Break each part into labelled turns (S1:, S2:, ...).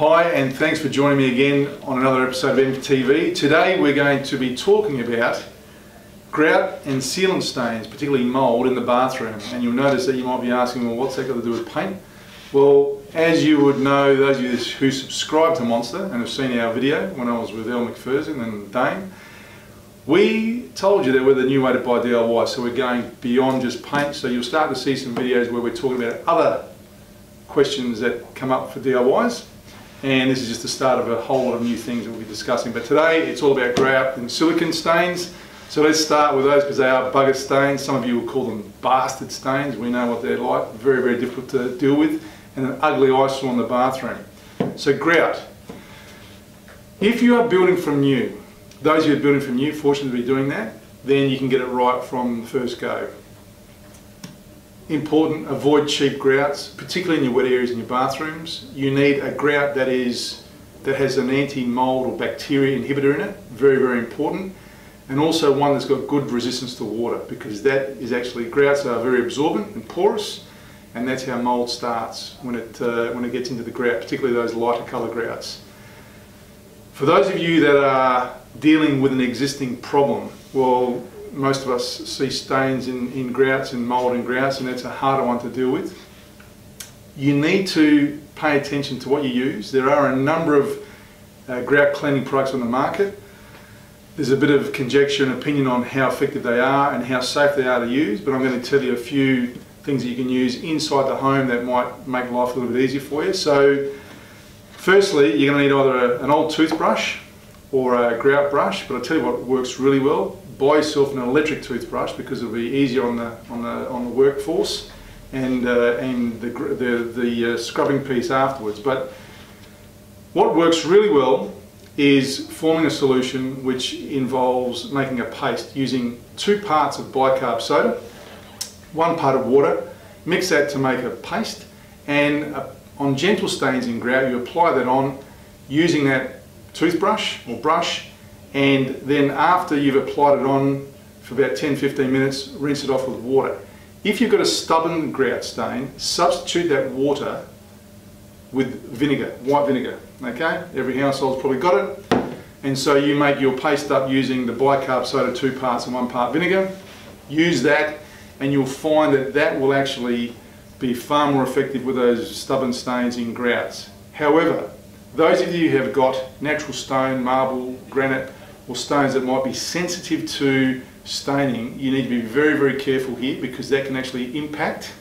S1: Hi, and thanks for joining me again on another episode of MTV. Today we're going to be talking about grout and sealant stains, particularly mould in the bathroom. And you'll notice that you might be asking, well, what's that got to do with paint? Well, as you would know, those of you who subscribe to Monsta and have seen our video when I was with Elle Macpherson and Dane, we told you that we're the new way to buy DIY, so we're going beyond just paint. So you'll start to see some videos where we're talking about other questions that come up for DIYs and this is just the start of a whole lot of new things that we'll be discussing. But today it's all about grout and silicon stains. So let's start with those because they are bugger stains. Some of you will call them bastard stains. We know what they're like. Very, very difficult to deal with and an ugly eyesore in the bathroom. So grout. If you are building from new, those who are building from new, fortunate to be doing that, then you can get it right from the first go important, avoid cheap grouts, particularly in your wet areas in your bathrooms. You need a grout that is that has an anti-mold or bacteria inhibitor in it, very, very important. And also one that's got good resistance to water because that is actually, grouts are very absorbent and porous and that's how mold starts when it, uh, when it gets into the grout, particularly those lighter colour grouts. For those of you that are dealing with an existing problem, well, most of us see stains in, in grouts and mould in grouts and that's a harder one to deal with. You need to pay attention to what you use. There are a number of uh, grout cleaning products on the market. There's a bit of conjecture and opinion on how effective they are and how safe they are to use, but I'm going to tell you a few things that you can use inside the home that might make life a little bit easier for you. So, firstly, you're going to need either a, an old toothbrush or a grout brush, but I'll tell you what works really well buy yourself an electric toothbrush because it'll be easier on the on the on the workforce, and uh, and the the, the uh, scrubbing piece afterwards. But what works really well is forming a solution which involves making a paste using two parts of bicarb soda, one part of water, mix that to make a paste, and uh, on gentle stains in grout you apply that on using that toothbrush or brush and then after you've applied it on for about 10-15 minutes, rinse it off with water. If you've got a stubborn grout stain, substitute that water with vinegar, white vinegar, okay? Every household's probably got it. And so you make your paste up using the bicarb soda, two parts and one part vinegar. Use that and you'll find that that will actually be far more effective with those stubborn stains in grouts. However, those of you who have got natural stone, marble, granite, or stones that might be sensitive to staining, you need to be very, very careful here because that can actually impact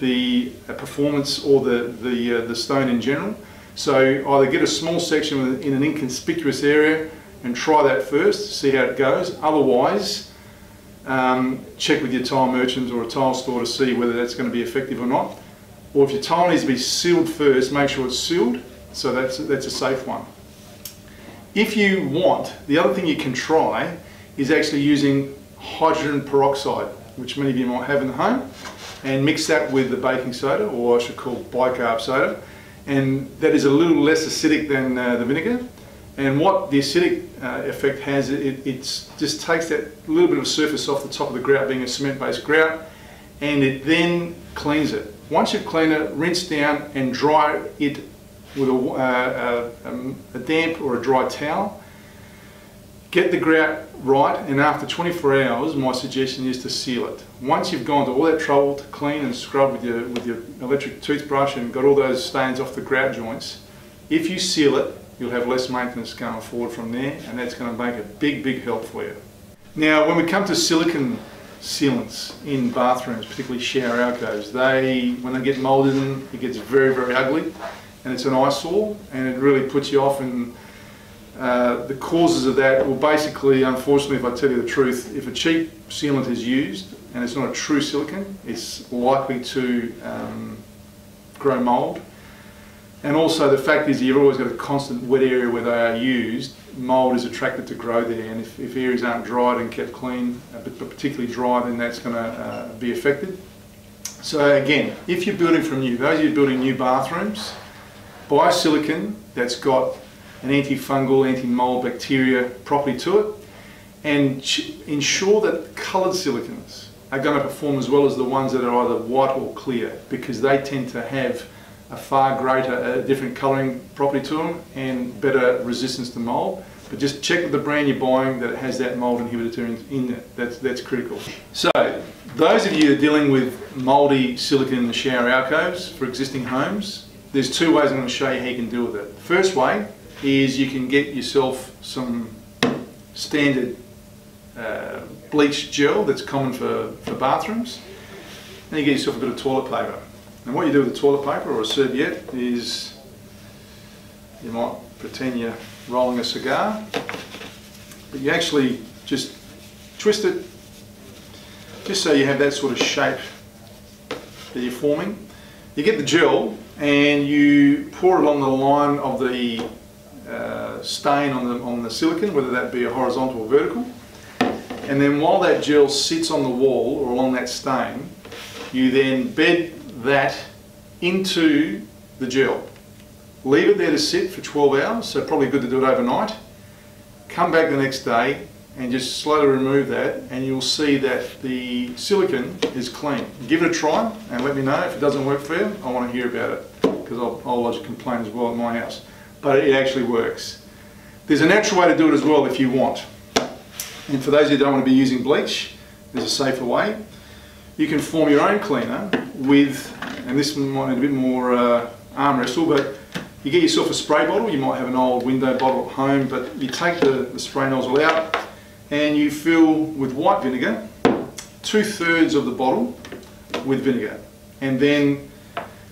S1: the uh, performance or the, the, uh, the stone in general. So either get a small section in an inconspicuous area and try that first, see how it goes. Otherwise, um, check with your tile merchant or a tile store to see whether that's going to be effective or not. Or if your tile needs to be sealed first, make sure it's sealed, so that's, that's a safe one. If you want, the other thing you can try is actually using hydrogen peroxide, which many of you might have in the home, and mix that with the baking soda, or I should call bicarb soda, and that is a little less acidic than uh, the vinegar. And what the acidic uh, effect has, it, just takes that little bit of surface off the top of the grout, being a cement-based grout, and it then cleans it. Once you've cleaned it, rinse down and dry it with a, uh, a, a, damp or a dry towel. Get the grout right and after 24 hours my suggestion is to seal it. Once you've gone to all that trouble to clean and scrub with your, with your electric toothbrush and got all those stains off the grout joints, if you seal it you'll have less maintenance going forward from there and that's going to make a big big help for you. Now when we come to silicon sealants in bathrooms, particularly shower alcoves, they, when they get mould in it gets very very ugly and it's an eyesore and it really puts you off and uh, the causes of that, well basically unfortunately if I tell you the truth, if a cheap sealant is used and it's not a true silicon, it's likely to um, grow mould. And also the fact is you've always got a constant wet area where they are used, mould is attracted to grow there and if, if areas aren't dried and kept clean, uh, but particularly dry, then that's going to uh, be affected. So again, if you're building from new, those of you building new bathrooms, buy silicon that's got an antifungal, anti-mold bacteria property to it and ensure that coloured silicons are going to perform as well as the ones that are either white or clear because they tend to have a far greater, a different colouring property to them and better resistance to mould. But just check with the brand you're buying that it has that mould inhibitor in, in it. That's, that's critical. So, those of you that are dealing with mouldy silicon in the shower alcoves for existing homes, there's two ways I'm going to show you how you can deal with it. First way is you can get yourself some standard uh, bleach gel that's common for, for bathrooms. And you get yourself a bit of toilet paper. And what you do with the toilet paper or a serviette is you might pretend you're rolling a cigar, but you actually just twist it just so you have that sort of shape that you're forming. You get the gel and you pour it along the line of the uh, stain on the, on the silicon, whether that be a horizontal or vertical. And then while that gel sits on the wall or along that stain, you then bed that into the gel. Leave it there to sit for 12 hours, so probably good to do it overnight. Come back the next day and just slowly remove that and you'll see that the silicon is clean. Give it a try and let me know if it doesn't work for you. I want to hear about it because I'll, I'll lodge a complaint as well at my house. But it actually works. There's a natural way to do it as well if you want. And for those who don't want to be using bleach, there's a safer way. You can form your own cleaner with, and this might need a bit more uh, arm wrestle, but you get yourself a spray bottle. You might have an old window bottle at home, but you take the, the spray nozzle out and you fill with white vinegar, two thirds of the bottle with vinegar. And then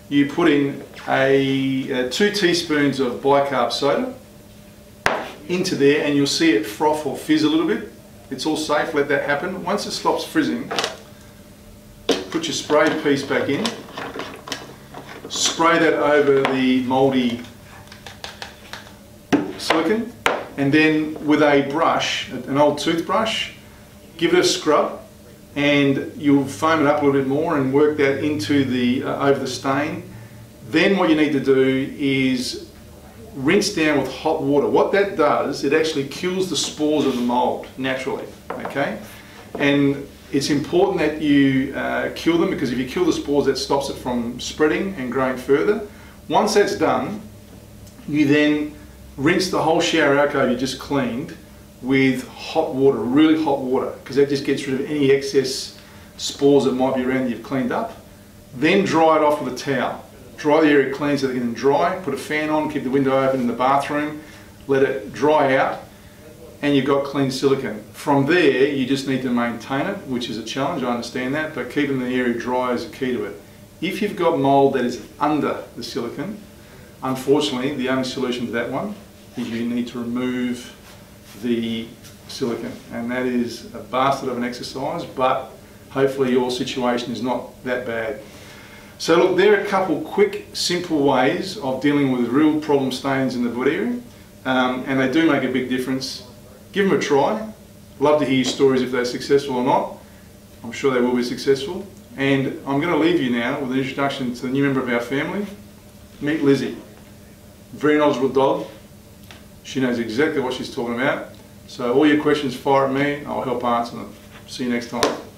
S1: you put in a, uh, two teaspoons of bicarb soda into there and you'll see it froth or fizz a little bit it's all safe, let that happen. Once it stops frizzing, put your spray piece back in, spray that over the mouldy silicon, and then with a brush, an old toothbrush, give it a scrub, and you'll foam it up a little bit more and work that into the uh, over the stain. Then what you need to do is rinse down with hot water. What that does, it actually kills the spores of the mold naturally, okay? And it's important that you uh, kill them because if you kill the spores, that stops it from spreading and growing further. Once that's done, you then rinse the whole shower alcove you just cleaned with hot water, really hot water, because that just gets rid of any excess spores that might be around that you've cleaned up. Then dry it off with a towel dry the area clean so they can dry, put a fan on, keep the window open in the bathroom, let it dry out, and you've got clean silicon. From there, you just need to maintain it, which is a challenge, I understand that, but keeping the area dry is the key to it. If you've got mould that is under the silicon, unfortunately, the only solution to that one is you need to remove the silicon, and that is a bastard of an exercise, but hopefully your situation is not that bad. So look, there are a couple quick, simple ways of dealing with real problem stains in the wood area, um, and they do make a big difference. Give them a try. Love to hear your stories if they're successful or not. I'm sure they will be successful. And I'm going to leave you now with an introduction to the new member of our family. Meet Lizzie. Very knowledgeable dog. She knows exactly what she's talking about. So all your questions fire at me, I'll help answer them. See you next time.